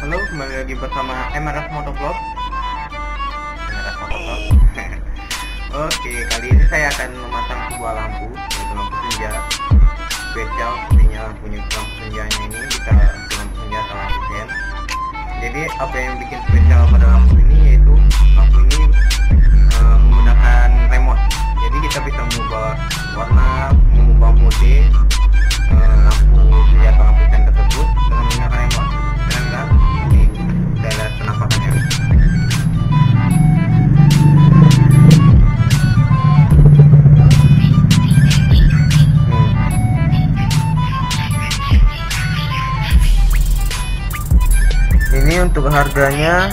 Halo, kembali lagi bersama MRF Motovlog. MRF Motovlog. Oke, kali ini saya akan memasang sebuah lampu, yaitu lampu senja spesial. Sepertinya lampunya lampu senjanya ini bisa lampu senja atau lampu sen. Jadi apa yang bikin spesial pada lampu ini yaitu lampu ini eh, menggunakan remote. Jadi kita bisa mengubah warna, mengubah mode eh, lampu senja atau lampu sen Ini untuk harganya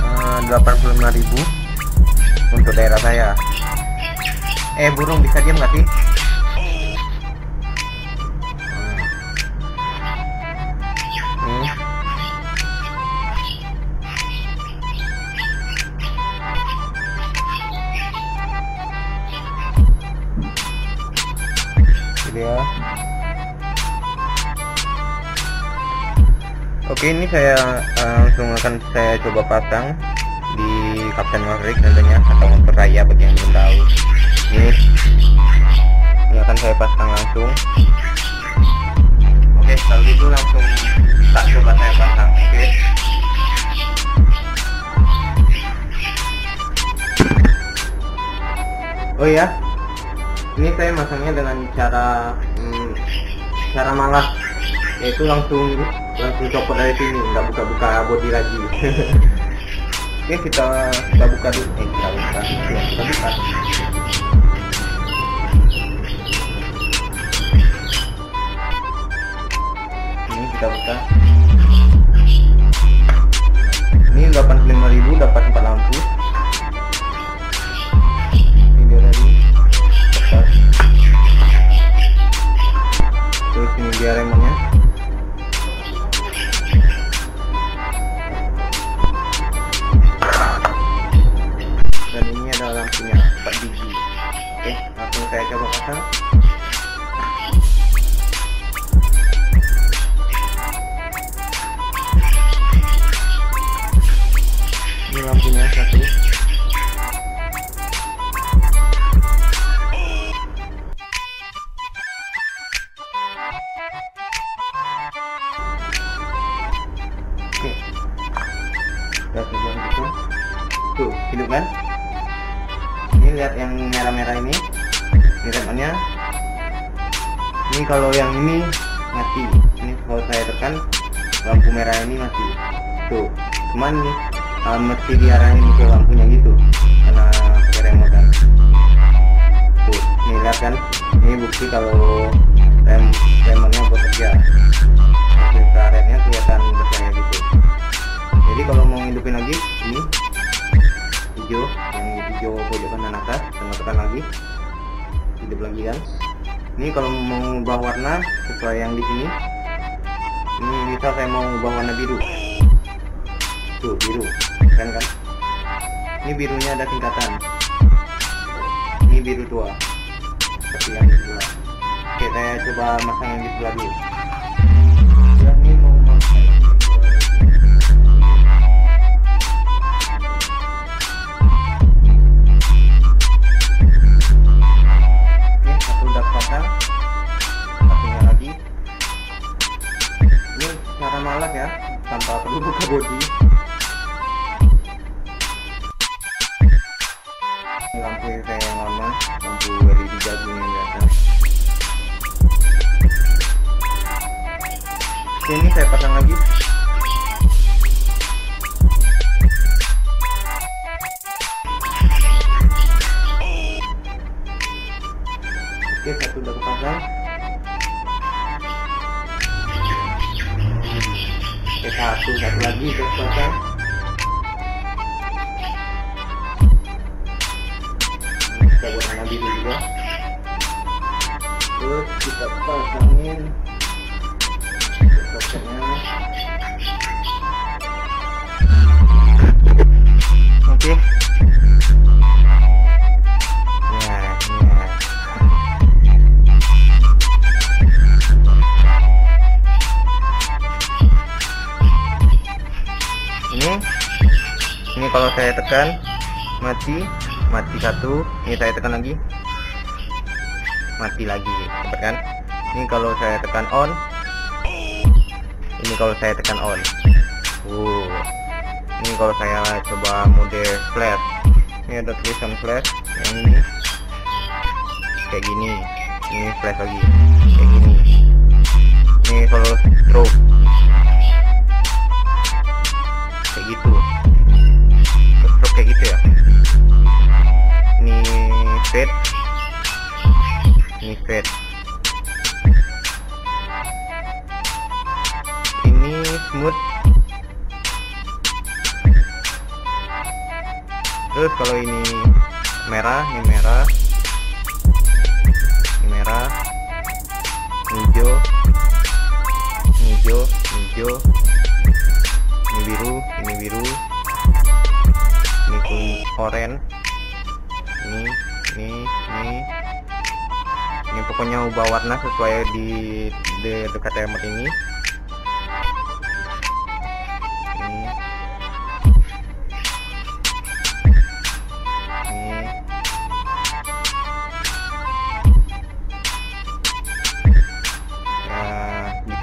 eh, 85.000 untuk daerah saya. Eh burung bisa diam nggak sih? Oke ini saya eh, langsung akan saya coba pasang di Kapten Maverick tentunya atau motor raya bagi yang belum tahu. Ini ini akan saya pasang langsung. Oke kalau gitu langsung tak coba saya pasang. Oke. Oh ya, ini saya masangnya dengan cara hmm, cara malas yaitu langsung langsung copot dari sini nggak buka-buka body lagi. Oke kita kita buka dulu. Eh kita buka. Ya, kita buka. Ini kita buka. Ini 85.000 dapat 4 lampu. Ini dia tadi Lepas. terus ini dia remonya tuh hidup kan? Ini lihat yang merah-merah ini. Ini remote-nya. Ini kalau yang ini mati. Ini kalau saya tekan lampu merah ini mati. Tuh cuman uh, mesti diarahin ke lampunya gitu. Karena pakai remote kan. Tuh ini lihat kan? Ini bukti kalau rem remote-nya bekerja infrarednya kelihatan bercahaya gitu. Jadi kalau mau hidupin lagi ini hijau yang hijau pojok kanan atas tekan lagi. Hidup lagi kan? Ini kalau mau ubah warna sesuai yang di sini. Ini misal saya mau ubah warna biru. Tuh biru. Keren kan? Ini birunya ada tingkatan. Ini biru tua seperti yang sebelah oke saya coba masang yang di sebelah dulu tanpa perlu buka. Ini lampu saya yang lama, lampu LED jagung yang biasa. Oke, ini saya pasang lagi. Oke, satu udah kepasang. Oke, satu, satu lagi. Ini kita buat warna biru juga. Terus kita pasangin soketnya. Oke. Ya, saya tekan. Mati. Mati satu. Ini saya tekan lagi. Mati lagi. Cepat kan ini kalau saya tekan on. Ini kalau saya tekan on. Uh ini kalau saya coba mode flash. Ini ada tulisan flash. Yang ini. Kayak gini. Ini flash lagi. Kayak gini. Ini kalau stroke. Kayak gitu kayak gitu ya. Ini fade ini fade ini smooth. Terus kalau ini merah ini merah. Ini merah. Ini hijau. Ini hijau ini hijau. Ini biru ini biru oranye ini ini ini. Ini pokoknya ubah warna sesuai di, di dekat remote ini.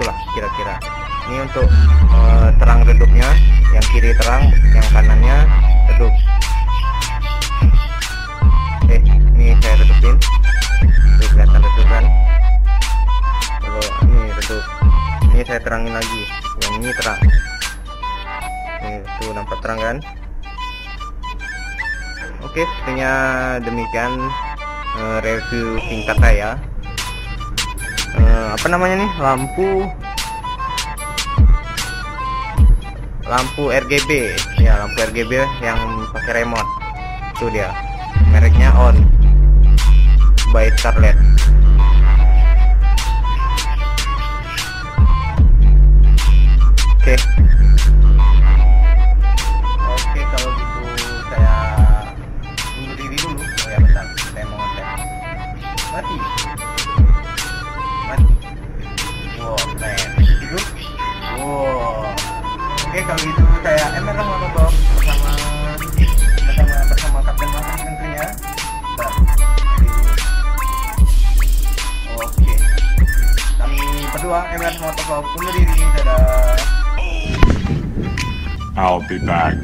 Ya kira-kira. Ini untuk eh, terang redupnya yang kiri terang yang kanannya redup ini saya terangin lagi. Yang ini terang. Nih tuh nampak terang kan? Oke sepertinya demikian eh, review singkat saya Eh, apa namanya nih? Lampu. Lampu RGB ya lampu RGB yang pakai remote. Itu dia. Mereknya on. By Scarlett oke oke kalau gitu saya undur diri dulu oh ya bentar saya mau ngetes mati mati wow keren hidup wow oke kalau gitu saya Emir Rahman bersama bersama bersama Kapten Masan tentunya oke kami berdua Emir Rahman undur diri I'll be back.